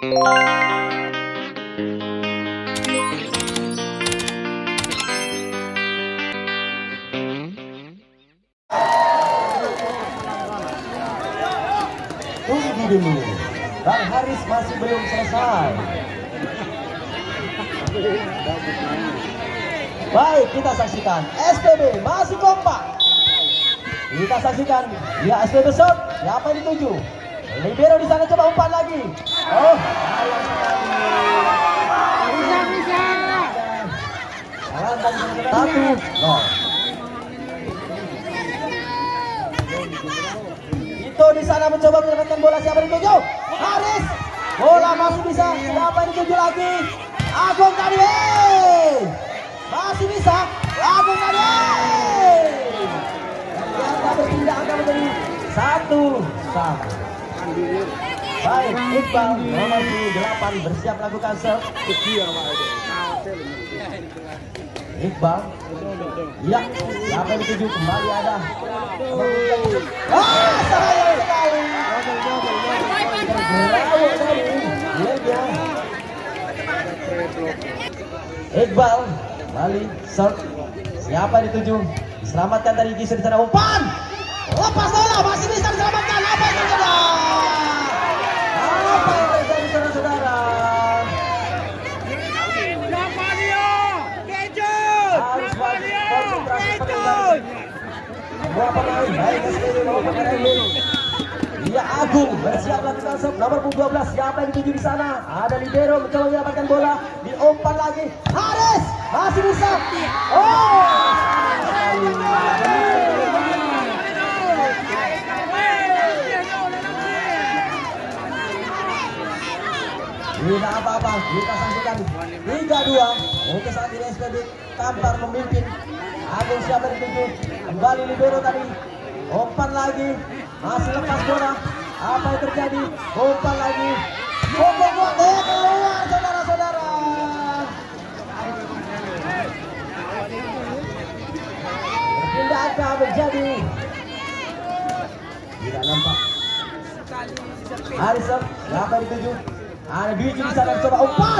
Tunggu dulu. Bang Haris masih belum selesai. Baik, kita saksikan. SPB masih kompak. Kita saksikan. Ya, SPB shot. Siapa yang dituju? Libero di sana coba umpan lagi. Satu. Itu di sana mencoba mendapatkan bola siapa yang dituju? Haris. Bola masih bisa. Siapa yang dituju lagi? Agung. Hey! Masih bisa. Agung tadi. Hey! Ternyata berpindah angka menjadi satu sama. Baik, Iqbal nomor 8 bersiap melakukan serve. Iqbal. Ya, siapa yang dituju kembali ada. Ah, sekali. Tadi. Iqbal kembali serve. Siapa dituju? Diselamatkan dari Gisir di sana umpan. Lepas bola masih bisa diselamatkan. Apa yang terjadi? Apa yang terjadi saudara-saudara? Harus konsentrasi penuh. Baik. Dia Agung bersiap melakukan serve nomor punggung 12 siapa yang dituju di sana? Ada libero mencoba mendapatkan bola diumpan lagi. Haris masih bisa. Oh! Tidak apa-apa kita saksikan. 3-2 untuk saat ini SPB Kampar memimpin. Agung siapa yang kembali libero tadi. Umpan lagi. Masih lepas bola. Apa yang terjadi? Umpan lagi. Kuat eh keluar saudara-saudara. Berpindah angka menjadi? Tidak nampak. Harrison siapa yang dituju? Ada Dwi di sana coba umpan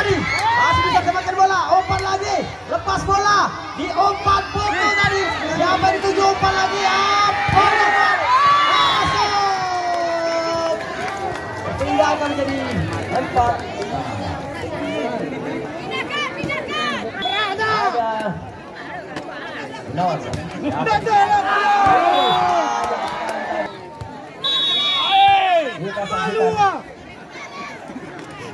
tadi. Masih bisa kembalikan bola, umpan lagi. Lepas bola, diumpan pukul tadi. Siapa yang dituju umpan lagi? Apa? Masuk. Pindahkan menjadi empat. Ada Nol. Kita saksikan.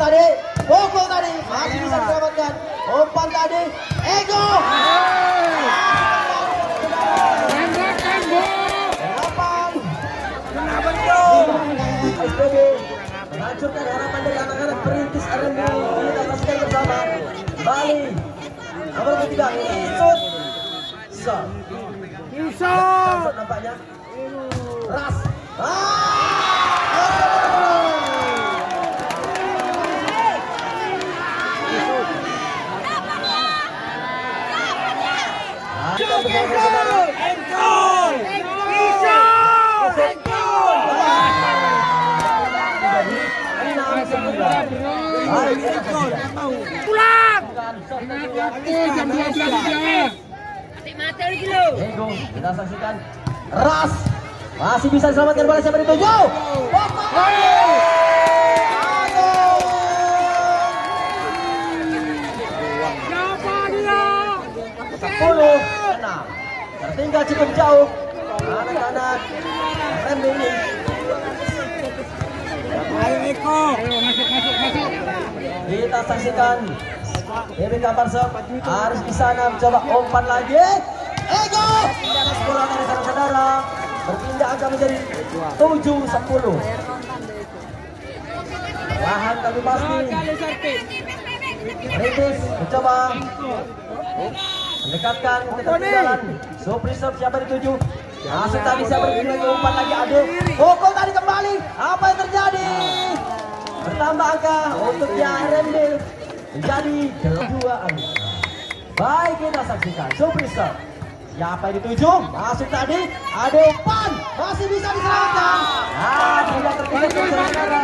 tadi, pukul tadi, masih bisa diselamatkan. Umpan tadi, Ego. Delapan. Kenapa? SPB menghancurkan harapan dari anak-anak perintis RMB. Kita saksikan bersama. Bali. Nomor ketiga, Isut. Sol. Isut nampaknya. Ras. Ah. Kita bersama-sama. Engkol. Bisa. Engkol. Pulang. jam 12. Ego, kita saksikan Ras masih bisa diselamatkan bola siapa dituju? Pokok lagi. Agung. Siapa dia? 10 enam. Tertinggal cukup jauh. Anak-anak rem ini. Ayo Eko. Ayo masuk masuk masuk. Kita saksikan BBK Parsep harus di sana mencoba umpan lagi. Ego. Bola dari saudara-saudara berpindah angka menjadi 7 10. Lahan tapi pasti. Rintis mencoba mendekatkan ketertinggalan. Supri serve siapa dituju? Masuk tadi siapa dituju lagi umpan lagi Ade. Pukul tadi kembali. Apa yang terjadi? Bertambah angka untuk RMB menjadi dua angka. Baik kita saksikan Supri serve. Siapa yang dituju? Masuk tadi. Ada umpan. Masih bisa diselamatkan. Nah, tidak tertinggal saudara.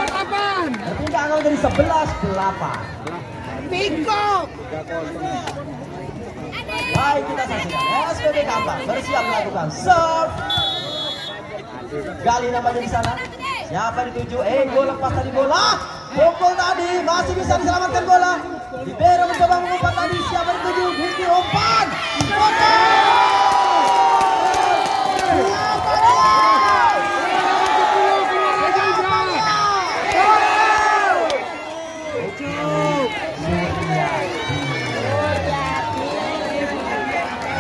Berpindah angka menjadi 11 8. Piko. Baik kita saksikan SPB Kampar bersiap melakukan serve. Gali namanya di sana. Siapa dituju? Ego lepas tadi bola. Pukul tadi masih bisa diselamatkan bola. Libero mencoba mengumpat tadi. Siapa dituju? Rizky umpan.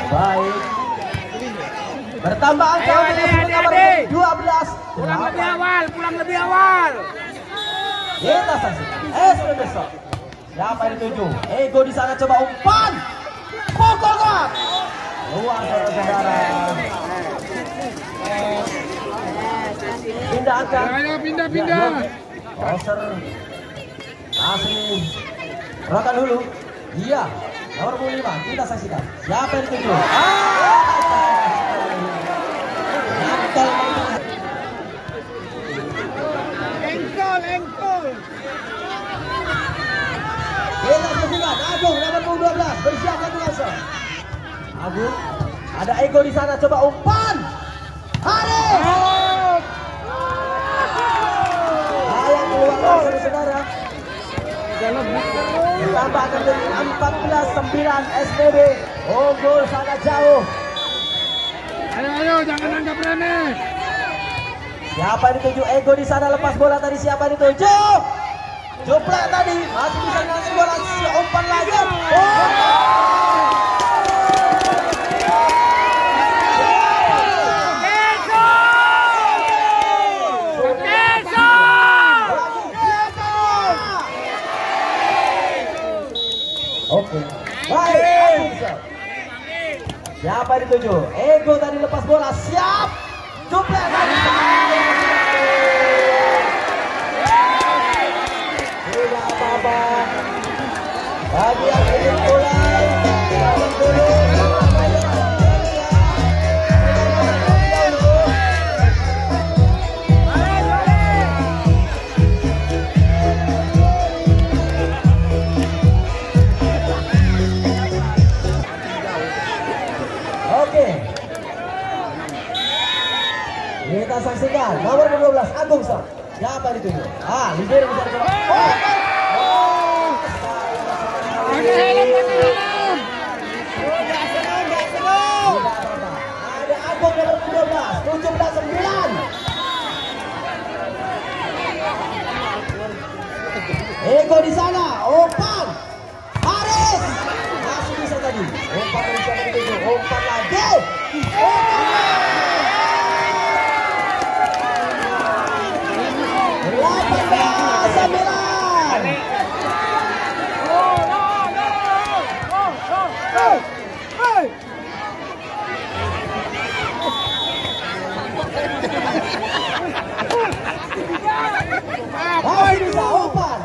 Baik. Bertambah angka untuk adik, SPB adik, Kampar adik. 12. Pulang lebih awal, pulang lebih awal. Kita saksikan SPB besok. Siapa yang dituju? Ego di sana coba umpan. Pukul kuat. Luar saudara-saudara. Pindah angka. Ayo pindah pindah. Yogi. Oser. Asli. Rokan dulu. Iya. Nomor 25. Kita saksikan. Siapa yang dituju? Ah! Nyantol. Engkol, engkol. Kita saksikan Agung nomor 12 bersiap lagi langsung. Agung ada Ego di sana coba umpan. Hari. Ayang keluar langsung saudara. Ditambah akan jadi 14 9 SPB. Gol sangat jauh. Ayo ayo jangan anggap remeh. Siapa yang dituju Ego di sana lepas bola tadi siapa yang dituju? Joplek tadi masih bisa ngasih bola umpan lagi. Oh. Oke. Baik. Siapa dituju? Ego 9. Ego di sana, umpan. Haris. Masih bisa tadi. Dituju? Umpan lagi. Delapan Taluan.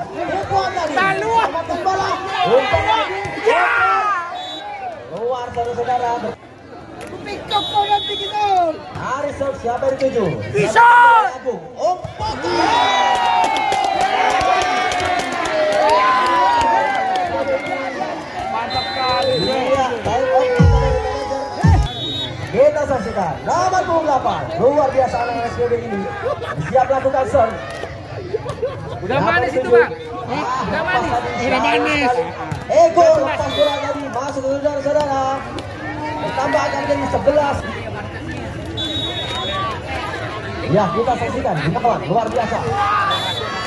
Selamatkan bola. Gitu. Haris Sok, siapa yang dituju? Bisa. Kali. Kita saksikan nomor 28 luar biasa anak SPB ini siap lakukan serve Udah manis itu. Bang. Ah, Udah manis. Udah manis. sekali. Ego lepas bola tadi masuk ke saudara-saudara akan jadi 11 Ya, kita saksikan Gunawan luar biasa.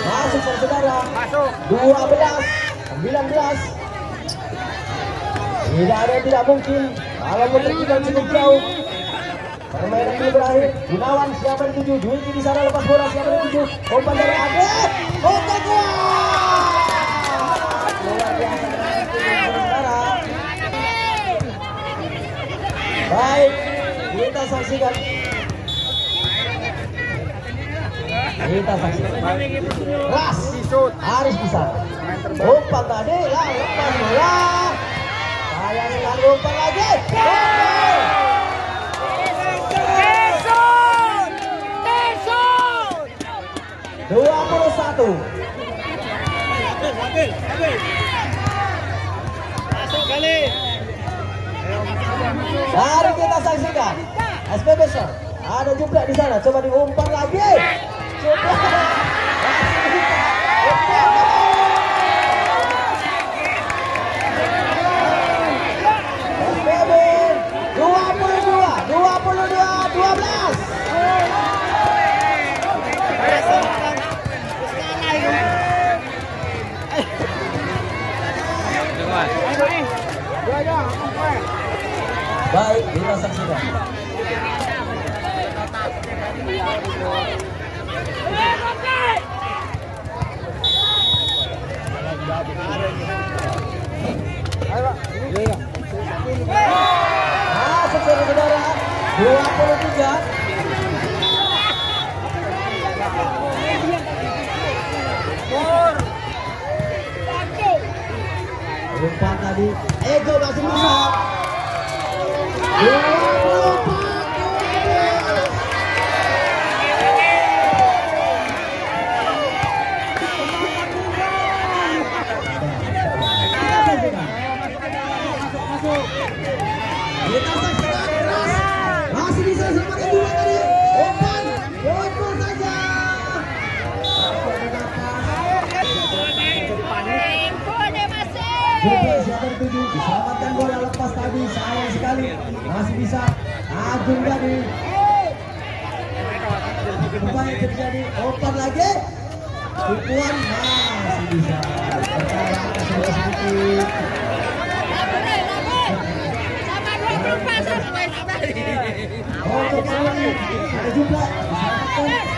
Masuk saudara. Masuk. 12 19 Tidak ada yang tidak mungkin kalau memperkirakan cukup jauh. Permainan ini berakhir. Gunawan siapa yang tuju? Dwi di sana lepas bola siapa yang tuju? Umpan dari Ade. Umpan kuat. Luar biasa. Baik, kita saksikan. Kita saksikan. Ras. Haris bisa. Umpan tadi, ya lepas bola. Sayang sekali umpan lagi. Gol! 21 Mari kita saksikan. SPB Shot Ada juga di sana. Coba diumpan lagi. Coba SPB 22 22 12 Baik, kita saksikan. Masuk saudara-saudara, 23. Umpan tadi, Ego masih bisa. Tadi sayang sekali masih bisa Agung tadi. Apa yang terjadi umpan lagi. Tukuan masih bisa. Sedikit Untuk selanjutnya ada diselamatkan